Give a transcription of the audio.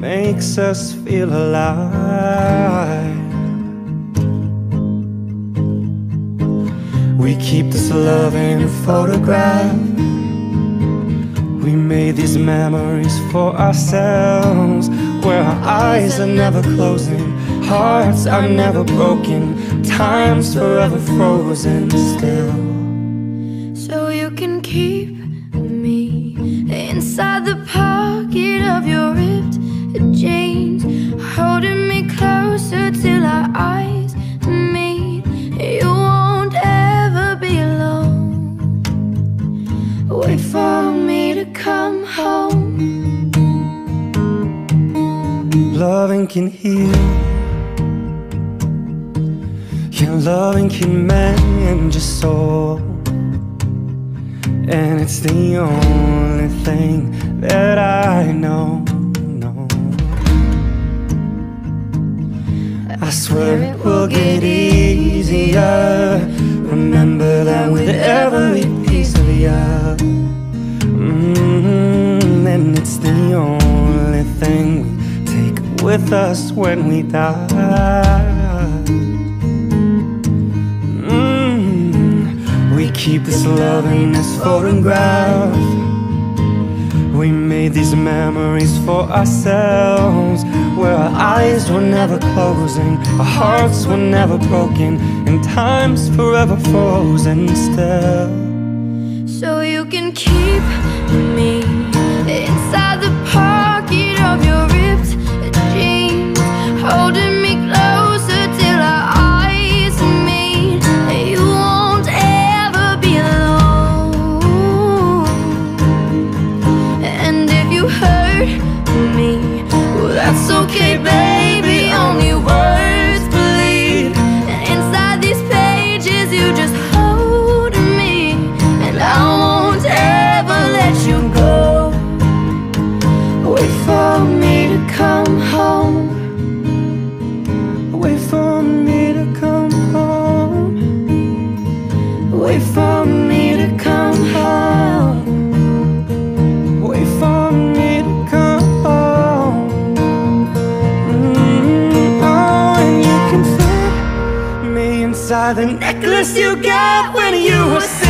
makes us feel alive. We keep this love in a photograph. We made these memories for ourselves, where our eyes are never closing, hearts are never broken, time's forever frozen still. So you can keep me inside the pocket Loving can heal. Yeah, loving can mend your soul. And it's the only thing that I know. know. I swear it will get easier. Remember that with every piece of you. Mm, and it's the only thing with us when we die. Mm, we keep this love in this photograph. We made these memories for ourselves Where our eyes were never closing Our hearts were never broken And time's forever frozen still So you can keep me inside holding inside the necklace you got when you were